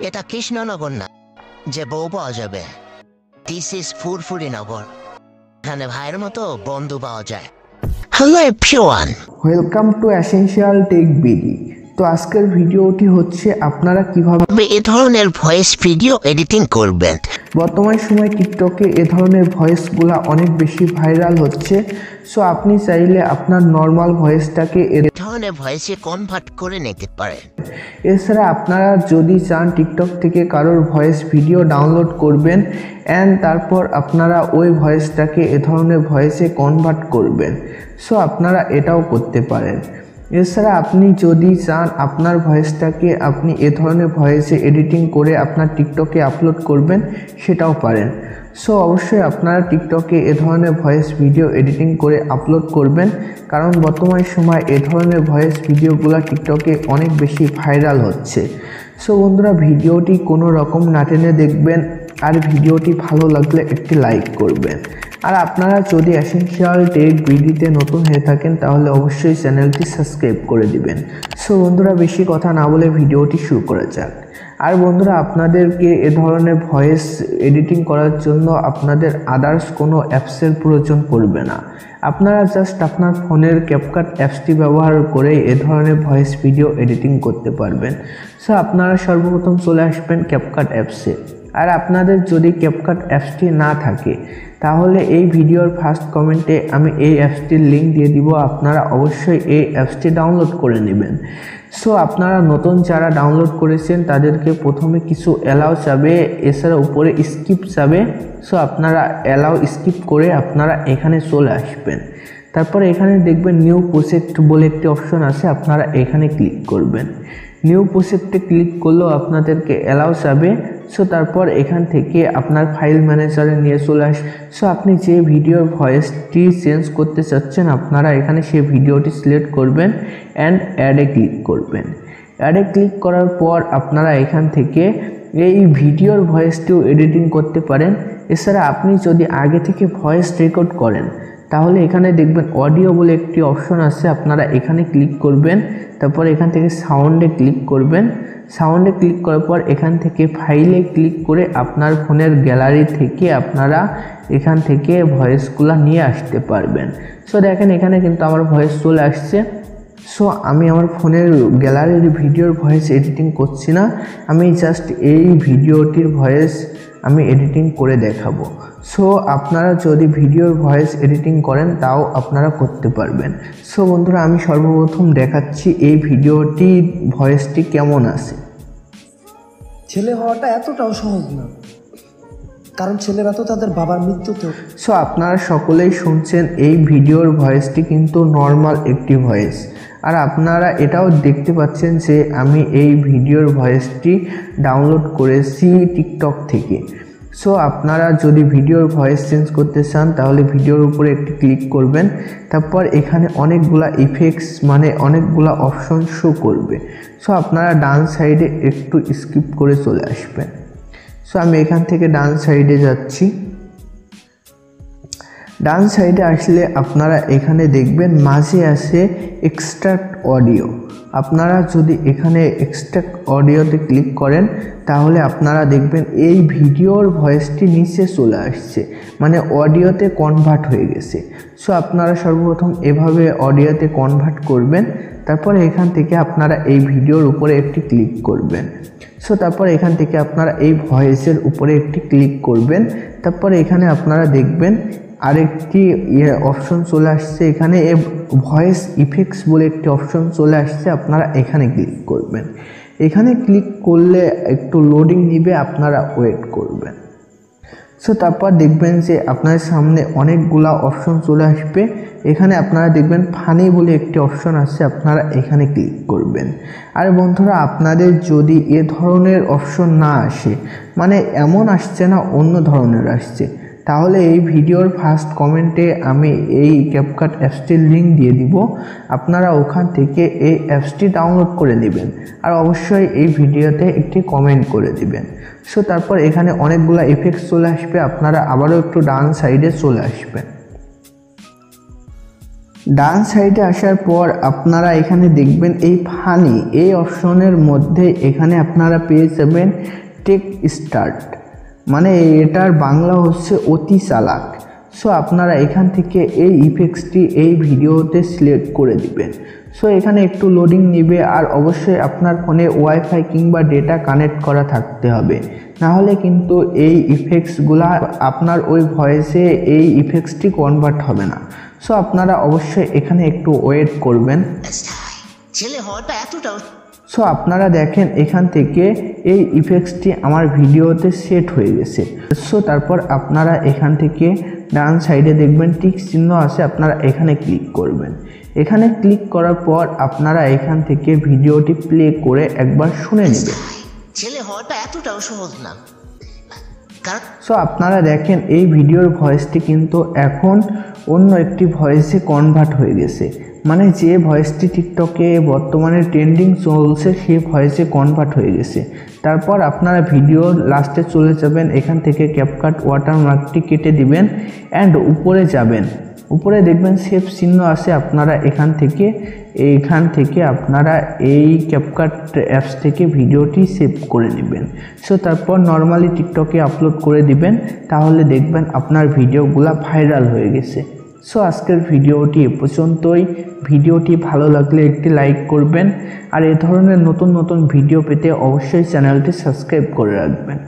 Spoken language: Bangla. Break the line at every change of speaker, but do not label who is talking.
এটা কৃষ্ণনগর না, যে বউ পাওয়া যাবে। This is Furfuri Nagar. এখানে ভাইয়ের মতো বন্ধু পাওয়া যায়। Hello everyone
welcome to essential tech BD তো আজকের ভিডিওটি হচ্ছে আপনারা কীভাবে
এ ধরনের ভয়েস ভিডিও এডিটিং করবেন।
বর্তমান সময় টিকটকে এ ধরনের ভয়েসগুলো অনেক বেশি ভাইরাল হচ্ছে। সো আপনি চাইলে আপনার নর্মাল ভয়েসটাকে
এ ধরনের ভয়েসে কনভার্ট করে নিতে পারেন।
এছাড়া আপনারা যদি চান টিকটক থেকে কারোর ভয়েস ভিডিও ডাউনলোড করবেন অ্যান্ড তারপর আপনারা ওই ভয়েসটাকে এ ধরনের ভয়েসে কনভার্ট করবেন। সো আপনারা এটাও করতে পারেন। এছাড়া আপনি যদি চান আপনার ভয়েসটাকে আপনি এ ধরনের ভয়েসে এডিটিং করে আপনার টিকটকে আপলোড করবেন, সেটাও পারেন। সো অবশ্যই আপনারা টিকটকে এ ধরনের ভয়েস ভিডিও এডিটিং করে আপলোড করবেন, কারণ বর্তমান সময় এ ধরনের ভয়েস ভিডিওগুলো টিকটকে অনেক বেশি ভাইরাল হচ্ছে। সো বন্ধুরা, ভিডিওটি কোনো রকম না টেনে দেখবেন, আর ভিডিওটি ভালো লাগলে একটি লাইক করবেন। আর আপনারা যদি অ্যাসেনশিয়াল টেক বিডিতে নতুন হয়ে থাকেন, তাহলে অবশ্যই চ্যানেলটি সাবস্ক্রাইব করে দিবেন। সো বন্ধুরা, বেশি কথা না বলে ভিডিওটি শুরু করা যাক। আর বন্ধুরা, আপনাদেরকে এ ধরনের ভয়েস এডিটিং করার জন্য আপনাদের আদার্স কোনো অ্যাপসের প্রয়োজন পড়বে না। আপনারা জাস্ট আপনার ফোনের ক্যাপকাট অ্যাপসটি ব্যবহার করে এ ধরনের ভয়েস ভিডিও এডিটিং করতে পারবেন। সো আপনারা সর্বপ্রথম চলে আসবেন ক্যাপকাট অ্যাপসে। আর আপনাদের যদি ক্যাপকাট অ্যাপসটি না থাকে, তাহলে এই ভিডিওর ফার্স্ট কমেন্টে আমি এই অ্যাপসটির লিঙ্ক দিয়ে দিব, আপনারা অবশ্যই এই অ্যাপসটি ডাউনলোড করে নেবেন। সো আপনারা নতুন যারা ডাউনলোড করেছেন, তাদেরকে প্রথমে কিছু অ্যালাউ চাবে, এছাড়া উপরে স্কিপ চাবে। সো আপনারা অ্যালাউ স্কিপ করে আপনারা এখানে চলে আসবেন। তারপর এখানে দেখবেন নিউ প্রজেক্ট বলে একটি অপশন আছে, আপনারা এখানে ক্লিক করবেন। নিউ প্রজেক্টে ক্লিক করলেও আপনাদেরকে অ্যালাউ যাবে সো তারপর এখান থেকে আপনার ফাইল ম্যানেজারে নিয়ে চলে আস। সো আপনি যে ভিডিওর ভয়েসটি চেঞ্জ করতে চাচ্ছেন, আপনারা এখানে সেই ভিডিওটি সিলেক্ট করবেন অ্যান্ড অ্যাডে ক্লিক করবেন। অ্যাডে ক্লিক করার পর আপনারা এখান থেকে এই ভিডিওর ভয়েসটিও এডিটিং করতে পারেন। এছাড়া আপনি যদি আগে থেকে ভয়েস রেকর্ড করেন তাহলে এখানে দেখবেন অডিও বলে একটি অপশন আছে, আপনারা এখানে ক্লিক করবেন, তারপর এখান থেকে সাউন্ডে ক্লিক করবেন। সাউন্ডে ক্লিক করার পর এখান থেকে ফাইলে ক্লিক করে আপনার ফোনের গ্যালারি থেকে আপনারা এখান থেকে ভয়েসগুলো নিয়ে আসতে পারবেন। সো দেখেন এখানে কিন্তু আমার ভয়েস চলে আসছে। সো আমি আমার ফোনের গ্যালারির ভিডিওর ভয়েস এডিটিং করছি না। আমি জাস্ট এই ভিডিওটির ভয়েস আমি এডিটিং করে দেখাবো। সো আপনারা যদি ভিডিওর ভয়েস এডিটিং করেন, তাও আপনারা করতে পারবেন। সো বন্ধুরা, আমি সর্বপ্রথম দেখাচ্ছি এই ভিডিওটি ভয়েসটি কেমন আছে।
ছেলে হওয়াটা এতটাও সহজ না। কারণ ছেলেরা তো তাদের বাবার মৃত্যুতে
সো আপনারা সকলেই শুনছেন এই ভিডিওর ভয়েসটি কিন্তু নর্মাল একটি ভয়েস আর আপনারা এটাও দেখতে পাচ্ছেন যে আমি এই ভিডিওর ভয়েসটি ডাউনলোড করেছি টিকটক থেকে। সো আপনারা যদি ভিডিওর ভয়েস চেঞ্জ করতে চান, তাহলে ভিডিওর উপরে একটি ক্লিক করবেন। তারপর এখানে অনেকগুলা ইফেক্টস মানে অনেকগুলা অপশন শো করবে। সো আপনারা ডান সাইডে একটু স্কিপ করে চলে আসবেন। সো আমি এখান থেকে ডান সাইডে যাচ্ছি। ডান সাইডে আসলে আপনারা এখানে দেখবেন মাঝে আছে এক্সট্রাক্ট অডিও আপনারা যদি এখানে এক্সট্রাক্ট অডিওতে ক্লিক করেন, তাহলে আপনারা দেখবেন এই ভিডিওর ভয়েসটি নিচে চলে আসছে। মানে অডিওতে কনভার্ট হয়ে গেছে। সো আপনারা সর্বপ্রথম এভাবে অডিওতে কনভার্ট করবেন। তারপরে এখান থেকে আপনারা এই ভিডিওর উপরে একটি ক্লিক করবেন। সো তারপর এখান থেকে আপনারা এই ভয়েসের উপরে একটি ক্লিক করবেন। তারপর এখানে আপনারা দেখবেন আরেকটি ইয়ে অপশন চলে আসছে। এখানে এ ভয়েস ইফেক্টস বলে একটি অপশন চলে আসছে। আপনারা এখানে ক্লিক করবেন। এখানে ক্লিক করলে একটু লোডিং নিবে, আপনারা ওয়েট করবেন। সো তারপর দেখবেন যে আপনার সামনে অনেকগুলা অপশন চলে আসবে। এখানে আপনারা দেখবেন ফানি বলে একটি অপশন আছে, আপনারা এখানে ক্লিক করবেন। আর বন্ধুরা, আপনাদের যদি এ ধরনের অপশন না আসে মানে এমন আসছে না, অন্য ধরনের আসছে। তাহলে এই ভিডিওর ফার্স্ট কমেন্টে আমি এই ক্যাপকাট অ্যাপসটির লিঙ্ক দিয়ে দিব। আপনারা ওখান থেকে এই অ্যাপসটি ডাউনলোড করে নেবেন আর অবশ্যই এই ভিডিওতে একটি কমেন্ট করে দিবেন। সো তারপর এখানে অনেকগুলো এফেক্টস চলে আসবে, আপনারা আবারও একটু ডান সাইডে চলে আসবেন। ডান সাইডে আসার পর আপনারা এখানে দেখবেন এই ফানি এই অপশনের মধ্যে এখানে আপনারা পেয়ে যাবেন টেক স্টার্ট মানে এটার বাংলা হচ্ছে অতি চালাক। সো আপনারা এখান থেকে এই ইফেক্টসটি এই ভিডিওতে সিলেক্ট করে দিবেন। সো এখানে একটু লোডিং নেবে আর অবশ্যই আপনার ফোনে ওয়াইফাই কিংবা ডেটা কানেক্ট করা থাকতে হবে। নাহলে কিন্তু এই ইফেক্টসগুলা আপনার ওই ভয়েসে এই ইফেক্টসটি কনভার্ট হবে না। সো আপনারা অবশ্যই এখানে একটু ওয়েট করবেন।
ছেলে হওয়াটা এতটাও
সো আপনারা দেখেন এখান থেকে এই ইফেক্টসটি আমার ভিডিওতে সেট হয়ে গেছে। সো তারপর আপনারা এখান থেকে ডান সাইডে দেখবেন টিক চিহ্ন আছে আপনারা এখানে ক্লিক করবেন। এখানে ক্লিক করার পর আপনারা এখান থেকে ভিডিওটি প্লে করে একবার শুনে নেবেন।
ছেলে হওয়াটা এতটাও সহজ না।
সো আপনারা দেখেন এই ভিডিওর ভয়েসটি কিন্তু এখন অন্য একটি ভয়েসে কনভার্ট হয়ে গেছে। মানে যে ভয়েসটি টিকটকে বর্তমানে ট্রেন্ডিং চলছে, সেই ভয়েসে কনভার্ট হয়ে গেছে। তারপর আপনারা ভিডিও লাস্টে চলে যাবেন, এখান থেকে ক্যাপকাট ওয়াটারমার্কটি কেটে দিবেন অ্যান্ড উপরে যাবেন। উপরে দেখবেন সেভ চিহ্ন আছে, আপনারা এখান থেকে, এইখান থেকে আপনারা এই ক্যাপকাট অ্যাপস থেকে ভিডিওটি সেভ করে নেবেন। সো তারপর নর্মালি টিকটকে আপলোড করে দিবেন, তাহলে দেখবেন আপনার ভিডিওগুলা ভাইরাল হয়ে গেছে। সো আজকের ভিডিওটি এ পর্যন্তই। ভিডিওটি ভালো লাগলে একটি লাইক করবেন আর এ ধরনের নতুন নতুন ভিডিও পেতে অবশ্যই চ্যানেলটি সাবস্ক্রাইব করে রাখবেন।